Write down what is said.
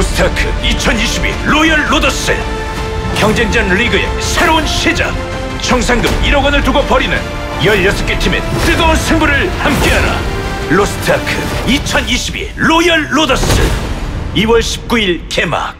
로스트아크 2022 로열 로더스. 경쟁전 리그의 새로운 시작. 총상금 1억 원을 두고 벌이는 16개 팀의 뜨거운 승부를 함께하라. 로스트아크 2022 로열 로더스. 2월 19일 개막.